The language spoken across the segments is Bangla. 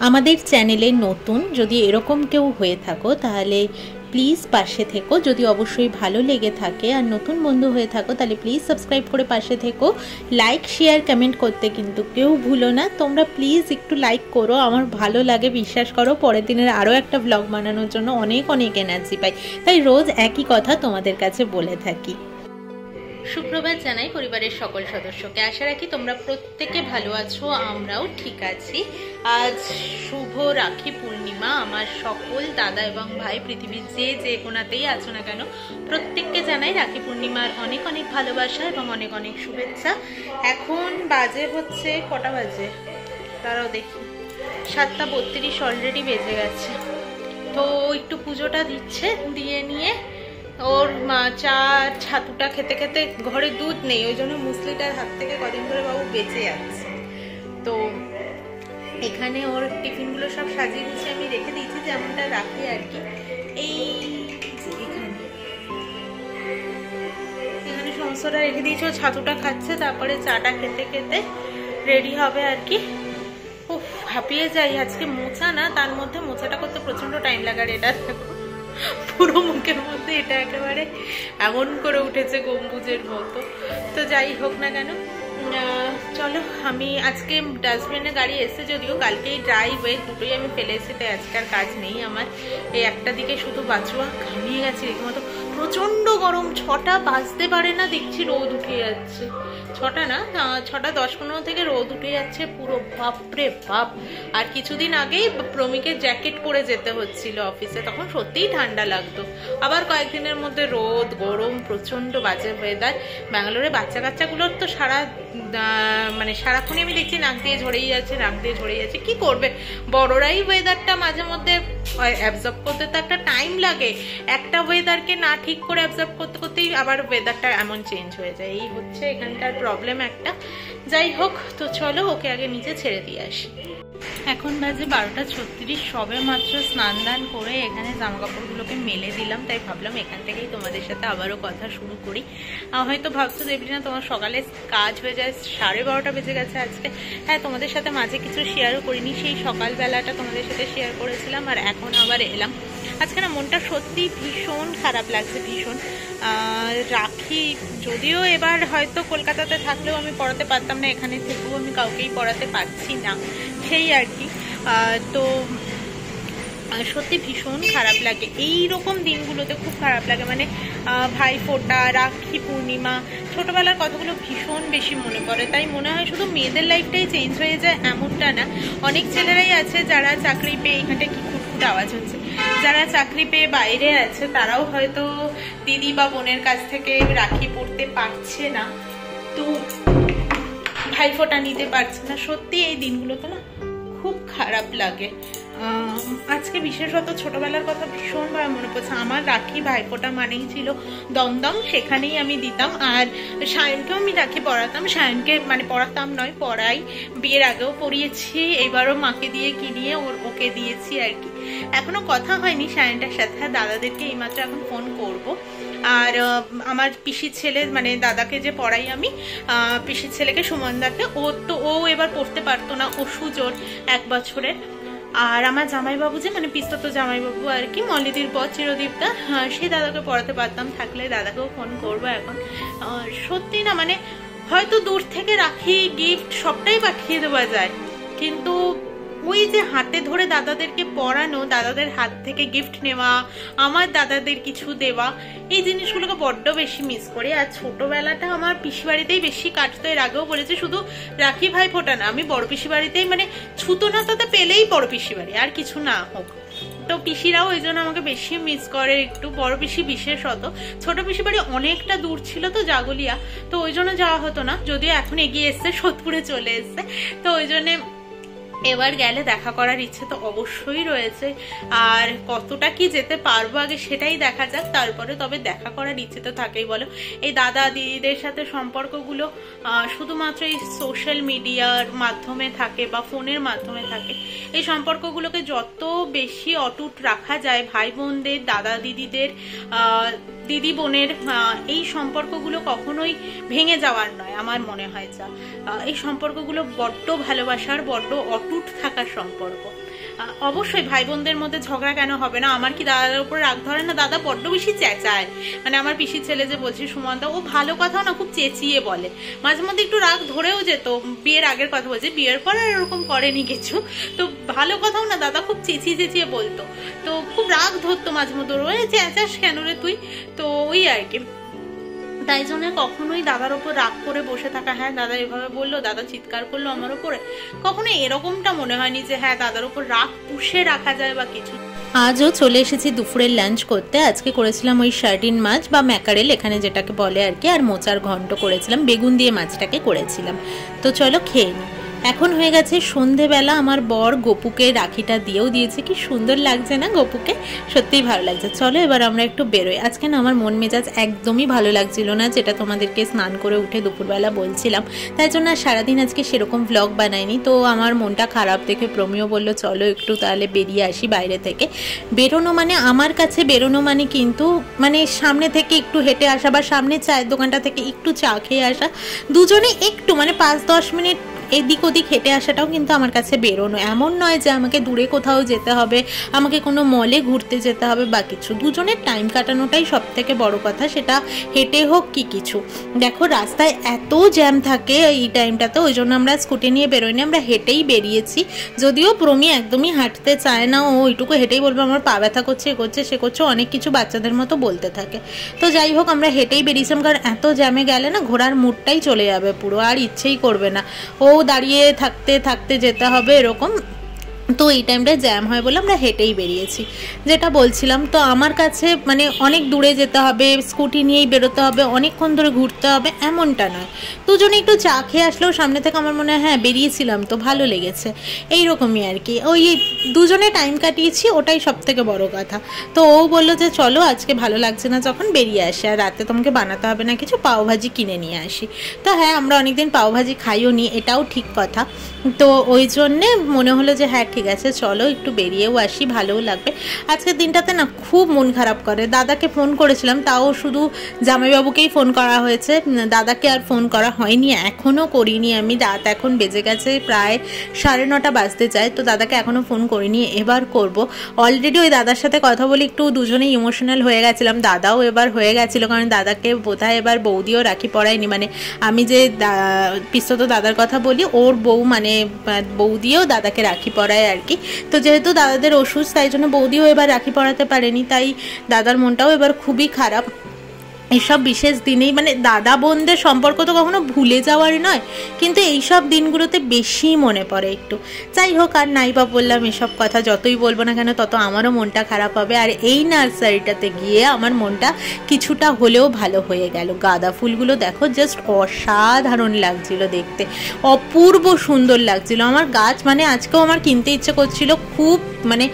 আমাদের চ্যানেলে নতুন, যদি এরকম কেউ হয়ে থাকো, তাহলে প্লিজ পাশে থেকো। যদি অবশ্যই ভালো লেগে থাকে আর নতুন বন্ধু হয়ে থাকো, তাহলে প্লিজ সাবস্ক্রাইব করে পাশে থেকো। লাইক শেয়ার কমেন্ট করতে কিন্তু কেউ ভুলো না। তোমরা প্লিজ একটু লাইক করো। আমার ভালো লাগে, বিশ্বাস করো, পরের দিনের আরও একটা ব্লগ বানানোর জন্য অনেক অনেক এনার্জি পাই। তাই রোজ একই কথা তোমাদের কাছে বলে থাকি। সুপ্রভাত জানাই পরিবারের সকল সদস্যকে। আশা রাখি তোমরা প্রত্যেকে ভালো আছো, আমরাও ঠিক আছি। আজ শুভ রাখি পূর্ণিমা। আমার সকল দাদা এবং ভাই পৃথিবীর যে যে কোনাতেই আছো না কেন, প্রত্যেককে জানাই রাখি পূর্ণিমার অনেক অনেক ভালোবাসা এবং অনেক অনেক শুভেচ্ছা। এখন বাজে হচ্ছে কটা বাজে? তারাও দেখি। সাতটা বত্রিশ অলরেডি বেজে গেছে। তো একটু পুজোটা দিচ্ছে, দিয়ে নিয়ে ওর চা, ছাতুটা খেতে খেতে ঘরে দুধ নেই, ওই জন্য মুসলিটার হাত থেকে কদিন ধরে বাবু বেঁচে যাচ্ছে তো এখানে ওর টিফিনগুলো সব সাজিয়ে গুছিয়ে আমি রেখে দিয়েছি, যেমনটা রাখি আর কি। এই এখানে। সমস্তটা রেখে দিয়েছি, ও ছাতুটা খাচ্ছে, তারপরে চাটা খেতে খেতে রেডি হবে আর কি। ও হাঁপিয়ে যাই, আজকে মোচা না, তার মধ্যে মোচাটা করতে প্রচণ্ড টাইম লাগার এটা দেখো। পুরো মুখের মধ্যে এটা একেবারে এমন করে উঠেছে গম্বুজের মতো। তো যাই হোক না কেন চলো, আমি আজকে ডাস্টবিনে গাড়ি এসে যদিও কালকেই ড্রাই ওয়ে দুটোই আমি ফেলে এসেছি তাই আজকে কাজ নেই আমার। এই একটা দিকে শুধু বাঁচুয়া ঘামিয়ে গেছে রীতিমতো। প্রচণ্ড গরম, ছটা বাজতে পারে না, দেখছি রোদ উঠে যাচ্ছে। ছটা না? ছটা দশ পনেরো থেকে রোদ উঠে যাচ্ছে, পুরো বাপরে বাপ। আর কিছুদিন আগেই প্রমিকে জ্যাকেট পরে যেতে হচ্ছিল অফিসে, তখন সত্যিই ঠান্ডা লাগতো। আবার কয়েকদিনের মধ্যে রোদ, গরম প্রচণ্ড বাজে ওয়েদার ব্যাঙ্গালোরে বাচ্চা কাচ্চাগুলোর তো সারা মানে সারাক্ষণই আমি দেখছি নাক দিয়ে ঝরেই যাচ্ছে, নাক দিয়ে ঝরেই যাচ্ছে। কি করবে? বড়রাই ওয়েদারটা মাঝে মধ্যে অ্যাবজর্ব করতে তো একটা টাইম লাগে। একটা ওয়েদারকে না ঠিক করে অ্যাবজর্ব করতে করতেই আবার ওয়েদারটা এমন চেঞ্জ হয়ে যায়। এই হচ্ছে এখানকার প্রবলেম একটা। যাই হোক, তো চলো ওকে আগে নিজে ছেড়ে দিয়ে আসি। এখন বাজে বারোটা ছত্রিশ, সবে মাত্র স্নান দান করে এখানে জামা কাপড়গুলোকে মেলে দিলাম, তাই ভাবলাম এখান থেকেই তোমাদের সাথে আবারও কথা শুরু করি। হয়তো ভাবছ না তোমার সকালে কাজ হয়ে যায়, সাড়ে বারোটা বেজে গেছে আজকে। হ্যাঁ তোমাদের সাথে মাঝে কিছু শেয়ারও করিনি, সেই সকালবেলাটা তোমাদের সাথে শেয়ার করেছিলাম আর এখন আবার এলাম। আজকে না মনটা সত্যি ভীষণ খারাপ লাগছে, ভীষণ। রাখি, যদিও এবার হয়তো কলকাতাতে থাকলেও আমি পড়াতে পারতাম না, এখানে থেকেও আমি কাউকেই পড়াতে পারছি না, সেই আর কি। তো, সত্যি ভীষণ খারাপ লাগে। এই রকম দিনগুলোতে খুব খারাপ লাগে মানে ভাই ফোটা রাখি পূর্ণিমা, ছোটবেলার কথাগুলো ভীষণ বেশি মনে পড়ে। তাই মনে হয় শুধু মেয়েদের লাইফটাই চেঞ্জ হয়ে যায় এমনটা না। অনেক ছেলেরাই আছে যারা চাকরি পেয়ে এখানটা কি খুটখুট আওয়াজ হচ্ছে। যারা চাকরি পেয়ে বাইরে আছে, তারাও হয়তো দিদি বা বোনের কাছ থেকে রাখি পড়তে পারছে না। তো ভাইফোঁটা নিতে পারছে না। সত্যি এই দিনগুলোতে না খুব খারাপ লাগে। আজকে বিশেষত ছোটবেলার কথা ভীষণভাবে মনে পড়ছে। আমার রাখি ভাইফোঁটা মানেই ছিল দমদম, সেখানেই আমি দিতাম। আর সায়নকেও আমি রাখি পড়াতাম সায়নকে মানে পড়াতাম নয় পড়াই বিয়ের আগেও পড়িয়েছি এবারও মাকে দিয়ে কিনিয়ে ওর ওকে দিয়েছি আর কি। এখনও কথা হয়নি সায়নটার সাথে দাদাদেরকে এইমাত্র এখন ফোন করব। আর আমার পিসির ছেলে মানে দাদাকে যে পড়াই আমি পিসির ছেলেকে সুমনদাকে, ও তো, ও এবার পড়তে পারতো না ও সুজোর এক বছরের। আর আমার জামাইবাবু যে মানে পিস্তত জামাইবাবু আর কি, মল্লিদির পর চিরদীপটা সেই দাদাকে পড়াতে পারতাম, থাকলে দাদাকেও ফোন করব এখন। সত্যি না মানে হয়তো দূর থেকে রাখি গিফট সবটাই পাঠিয়ে দেওয়া যায়। কিন্তু ওই যে হাতে ধরে দাদাদেরকে পড়ানো, দাদাদের হাত থেকে গিফট নেওয়া, আমার দাদাদের কিছু দেওয়া, এই জিনিসগুলোকে বড্ড বেশি মিস করি। আর ছোটবেলাটা আমার পিসি বাড়িতেই বেশি কাটতো। এর আগেও বলেছে, শুধু রাখি ভাই ফোটা না, আমি বড় পিসি বাড়িতেই মানে ছুতো না, তাতে পেলেই বড় পিসি বাড়ি আর কিছু না হোক। তো পিসিরাও ওই জন্য আমাকে বেশি মিস করে, একটু বড় পিসি বিশেষত ছোট পিসি বাড়ি অনেকটা দূর ছিল তো জাগলিয়া, তো ওই জন্য যাওয়া হতো না, যদিও এখন এগিয়ে এসছে, সোদপুরে চলে এসছে। তো ওই জন্যে এবার গেলে দেখা করার ইচ্ছে তো অবশ্যই রয়েছে। আর কতটা কি যেতে পারব আগে সেটাই দেখা যাক, তারপরে তবে দেখা করার ইচ্ছে তো থাকেই বলো। এই দাদা দিদিদের সাথে সম্পর্কগুলো শুধুমাত্র এই সোশ্যাল মিডিয়ার মাধ্যমে থাকে বা ফোনের মাধ্যমে থাকে, এই সম্পর্কগুলোকে যত বেশি অটুট রাখা যায় ভাই বোনদের দাদা দিদিদের দিদি বোনের এই সম্পর্কগুলো কখনোই ভেঙে যাওয়ার নয়, আমার মনে হয় যা। এই সম্পর্কগুলো বড্ড ভালোবাসার, বড্ড অটুট থাকার সম্পর্ক। অবশ্যই ভাই বোনদের মধ্যে ঝগড়া কেন হবে না? আমার কি দাদার উপর রাগ ধরে না? দাদা বড্ড বেশি চেঁচায়। মানে আমার পিসির ছেলে যে বলছি সুমন্ত ও ভালো কথাও না, খুব চেঁচিয়ে বলে। মাঝে মধ্যে একটু রাগ ধরেও যেত। বিয়ের আগের কথা বলছি, বিয়ের পর আর এরকম করেনি কিছু। তো ভালো কথাও না, দাদা খুব চেঁচিয়ে চেঁচিয়ে বলতো। তো খুব রাগ ধরতো মাঝে মধ্যে। ওর, চেঁচাস কেন রে তুই? তো ওই আর কি। তাই জন্য কখনোই দাদার ওপর রাগ করে বসে থাকা হ্যাঁ দাদা এভাবে বলল, দাদা চিৎকার করল আমার ওপরে কখনো এরকমটা মনে হয়নি যে হ্যাঁ দাদার ওপর রাগ পুষে রাখা যায় বা কিছু। আজও চলে এসেছি দুপুরের লাঞ্চ করতে। আজকে করেছিলাম ওই সার্ডিন মাছ বা ম্যাকারেল, এখানে যেটাকে বলে আর কি, আর মোচার ঘন্ট করেছিলাম, বেগুন দিয়ে মাছটাকে করেছিলাম। তো চলো খেয়ে নিই এখন হয়ে গেছে সন্ধেবেলা। আমার বর গোপুকে রাখিটা দিয়েও দিয়েছে। কি সুন্দর লাগছে না গোপুকে? সত্যিই ভালো লাগছে। চলো এবার আমরা একটু বেরোই। আজকে না আমার মন মেজাজ একদমই ভালো লাগছিল না, যেটা তোমাদেরকে স্নান করে উঠে দুপুরবেলা বলছিলাম। তাই জন্য আর সারাদিন আজকে সেরকম ভ্লগ বানাইনি। তো আমার মনটা খারাপ দেখে প্রমিও বলল, চলো একটু তাহলে বেরিয়ে আসি বাইরে থেকে। বেরোনো মানে আমার কাছে বেরোনো মানে কিন্তু মানে সামনে থেকে একটু হেঁটে আসা বা সামনে চায়ের দোকানটা থেকে একটু চা খেয়ে আসা। দুজনে একটু মানে পাঁচ দশ মিনিট এদিক ওদিক হেঁটে আসাটাও কিন্তু আমার কাছে বেরোনো। এমন নয় যে আমাকে দূরে কোথাও যেতে হবে, আমাকে কোনো মলে ঘুরতে যেতে হবে বা কিছু। দুজনের টাইম কাটানোটাই সব থেকে বড় কথা, সেটা হেঁটে হোক কি কিছু। দেখো, রাস্তায় এত জ্যাম থাকে এই টাইমটাতে ওই জন্য আমরা স্কুটি নিয়ে বেরোইনি, আমরা হেঁটেই বেরিয়েছি। যদিও প্রমি একদমই হাঁটতে চায় না, ও ওইটুকু হেঁটেই বলবে, আমার পা ব্যথা করছে, এ করছে, সে করছে, অনেক কিছু বাচ্চাদের মতো বলতে থাকে। তো যাই হোক, আমরা হেঁটেই বেরিয়েছিলাম, কারণ এত জ্যামে গেলে না, ঘোরার মুডটাই চলে যাবে পুরো, আর ইচ্ছেই করবে না। ও দাঁড়িয়ে থাকতে থাকতে যেতে হবে এরকম তো এই টাইমটা জ্যাম হয় বলে আমরা হেঁটেই বেরিয়েছি। যেটা বলছিলাম, তো আমার কাছে মানে অনেক দূরে যেতে হবে স্কুটি নিয়েই বেরোতে হবে, অনেকক্ষণ ধরে ঘুরতে হবে, এমনটা নয়। দুজনে একটু চা খেয়ে আসলেও সামনে থেকে আমার মনে হয় হ্যাঁ বেরিয়েছিলাম তো ভালো লেগেছে। এইরকমই আর কি। ওই দুজনে টাইম কাটিয়েছি, ওটাই সব থেকে বড় কথা। তো ও বলল যে, চলো, আজকে ভালো লাগছে না যখন বেরিয়ে আসি, আর রাতে তোমাকে বানাতে হবে না কিছু পাওভাজি কিনে নিয়ে আসি। তো হ্যাঁ আমরা অনেকদিন পাওভাজি খাইও নি এটাও ঠিক কথা। তো ওই জন্যে মনে হলো যে হ্যাঁ ঠিক আছে, চলো একটু বেরিয়েও আসি, ভালোও লাগবে। আজকের দিনটাতে না খুব মন খারাপ করে। দাদাকে ফোন করেছিলাম, তাও শুধু জামাইবাবুকেই ফোন করা হয়েছে। দাদাকে আর ফোন করা হয়নি এখনও করিনি আমি। রাত এখন বেজে গেছে, প্রায় সাড়ে নটা বাজতে চায়, তো দাদাকে এখনও ফোন করিনি, এবার করব। অলরেডি ওই দাদার সাথে কথা বলে, একটু দুজনেই ইমোশনাল হয়ে গেছিলাম। দাদাও এবার হয়ে গেছিল, কারণ দাদাকে বোধহয় এবার বৌদিও রাখি পড়ায়নি। মানে আমি যে পিস্তত দাদার কথা বলি, ওর বউ মানে বৌদিও দাদাকে রাখি পড়ায় আর কি। তো যেহেতু দাদাদের অসুস্থ, তাই জন্য বৌদিও এবার রাখি পড়াতে পারেনি, তাই দাদার মনটাও এবার খুবই খারাপ। এইসব বিশেষ দিনেই মানে দাদা বোনদের সম্পর্ক তো কখনো ভুলে যাওয়ার নয়, কিন্তু এইসব দিনগুলোতে বেশি মনে পড়ে একটু। যাই হোক, আর নাই বা বললাম, এসব কথা যতই বলব না কেন, তত আমারও মনটা খারাপ হবে। আর এই নার্সারিটাতে গিয়ে আমার মনটা কিছুটা হলেও ভালো হয়ে গেল। গাঁদা ফুলগুলো দেখো জাস্ট অসাধারণ লাগছিল দেখতে। অপূর্ব সুন্দর লাগছিল। আমার গাছ মানে আজকেও আমার কিনতে ইচ্ছে করছিল, খুব মানে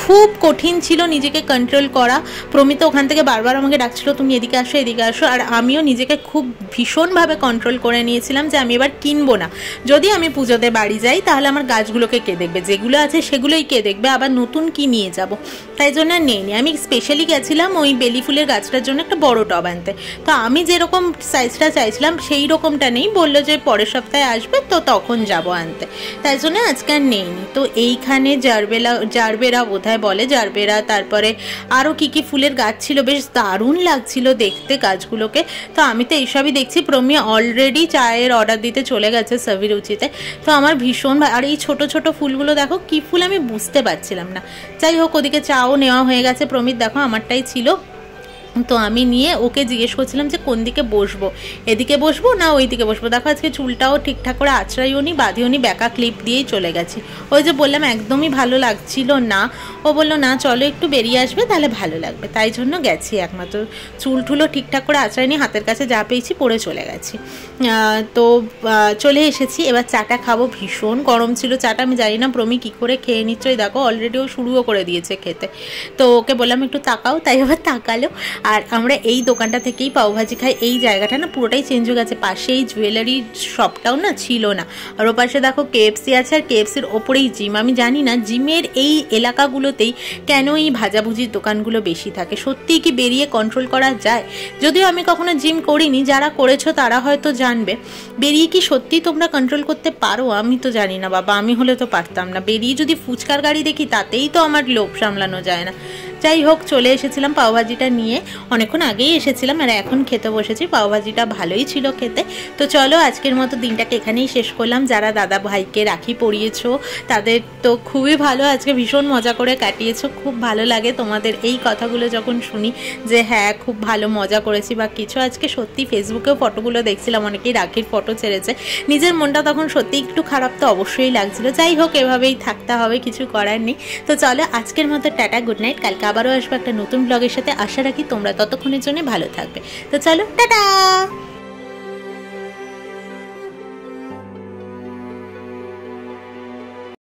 খুব কঠিন ছিল নিজেকে কন্ট্রোল করা। প্রমিত ওখান থেকে বারবার আমাকে ডাকছিল, তুমি এদিকে আসো এদিকে আসো। আর আমিও নিজেকে খুব ভীষণভাবে কন্ট্রোল করে নিয়েছিলাম যে আমি এবার কিনবো না। যদি আমি পুজোতে বাড়ি যাই, তাহলে আমার গাছগুলোকে কে দেখবে? যেগুলো আছে সেগুলোই কে দেখবে? আবার নতুন কি নিয়ে যাব? তাই জন্য আর নেইনি। আমি স্পেশালি গেছিলাম ওই বেলি ফুলের গাছটার জন্য একটা বড় টব আনতে। তো আমি যেরকম সাইজটা চাইছিলাম, সেই রকমটা নেই। বলল যে পরের সপ্তাহে আসবে, তো তখন যাব আনতে। তাই জন্য আজকে আর নেইনি। তো এইখানে জারবেলা জারবেরা বোধহয় বলে জারবেরা। তারপরে আরও কি কি ফুলের গাছ ছিল, বেশ দারুণ লাগছিল দেখতে গাছগুলোকে। তো আমি তো এইসবই দেখছি। প্রমি অলরেডি চায়ের অর্ডার দিতে চলে গেছে সবিরুচিতে। তো আমার ভীষণ আর এই ছোট ছোট ফুলগুলো দেখো, কি ফুল আমি বুঝতে পারছিলাম না। যাই হোক, ওদিকে চাও নেওয়া হয়ে গেছে। প্রমিত, দেখো, আমারটাই ছিল। তো আমি নিয়ে ওকে জিজ্ঞেস করছিলাম যে কোন দিকে বসবো? এদিকে বসবো না ওই দিকে বসবো? দেখো আজকে চুলটাও ঠিকঠাক করে আঁচড়াইও নি বাঁধিও নি ব্যাকা ক্লিপ দিয়েই চলে গেছি। ওই যে বললাম, একদমই ভালো লাগছিল না। ও বলল, না, চলো একটু বেরিয়ে আসবে, তাহলে ভালো লাগবে। তাই জন্য গেছি একমাত্র। চুল টুলও ঠিকঠাক করে আঁচড়াইনি হাতের কাছে যা পেয়েছি পরে চলে গেছি। তো চলে এসেছি। এবার চাটা খাব ভীষণ গরম ছিল। চাটা আমি জানি না প্রমি কী করে খেয়ে নিশ্চয়ই দেখো অলরেডি ও শুরুও করে দিয়েছে খেতে। তো ওকে বললাম, একটু তাকাও। তাই আবার তাকালো। আর আমরা এই দোকানটা থেকেই পাওভাজি খাই। এই জায়গাটা না পুরোটাই চেঞ্জ হয়ে গেছে। পাশে এই জুয়েলারি শপটাও না ছিল না। আর ও পাশে দেখো কেএফসি আছে আর কেএফসির ওপরেই জিম আমি জানি না জিমের এই এলাকাগুলোতেই কেন এই ভাজাভুজির দোকানগুলো বেশি থাকে? সত্যিই কি বেরিয়ে কন্ট্রোল করা যায়? যদিও আমি কখনো জিম করিনি, যারা করেছ তারা হয়তো জানবে। বেরিয়ে কি সত্যি তোমরা কন্ট্রোল করতে পারো? আমি তো জানি না বাবা, আমি হলে তো পারতাম না। বেরিয়ে যদি ফুচকার গাড়ি দেখি, তাতেই তো আমার লোভ সামলানো যায় না। যাই হোক, চলে এসেছিলাম পাওভাজিটা নিয়ে। অনেকক্ষণ আগেই এসেছিলাম আর এখন খেতে বসেছি। পাওভাজিটা ভালোই ছিল খেতে। তো চলো, আজকের মতো দিনটাকে এখানেই শেষ করলাম। যারা দাদা ভাইকে রাখি পরিয়েছো, তাদের তো খুবই ভালো। আজকে ভীষণ মজা করে কাটিয়েছো। খুব ভালো লাগে তোমাদের এই কথাগুলো যখন শুনি যে হ্যাঁ খুব ভালো মজা করেছি বা কিছু। আজকে সত্যি ফেসবুকেও ফটোগুলো দেখছিলাম, অনেকেই রাখির ফটো ছেড়েছে। নিজের মনটা তখন সত্যি একটু খারাপ তো অবশ্যই লাগছিল। যাই হোক, এভাবেই থাকতে হবে, কিছু করার নেই। তো চলো, আজকের মতো টাটা, গুড নাইট, কালকে আবারও আসব একটা নতুন ব্লগের সাথে। আশা রাখি তোমরা ততক্ষণের জন্য ভালো থাকবে। তো চলো, টাটা!